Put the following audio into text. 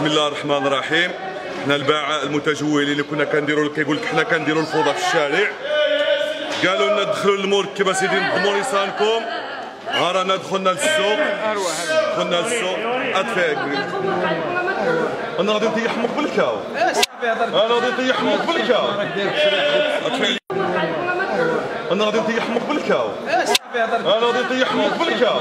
بسم الله الرحمن الرحيم. حنا الباعة المتجولين اللي كنا كنديروا كيقول لك حنا كنديروا الفوضى في الشارع. قالوا لنا دخلوا للمركب اسيدي نضموا لسانكم ها رانا دخلنا للسوق. دخلنا للسوق. ادفع أنا غادي نطيحهم بالكاو. أنا غادي نطيحهم بالكاو. أنا غادي نطيحهم بالكاو. أنا غادي نطيحهم بالكاو.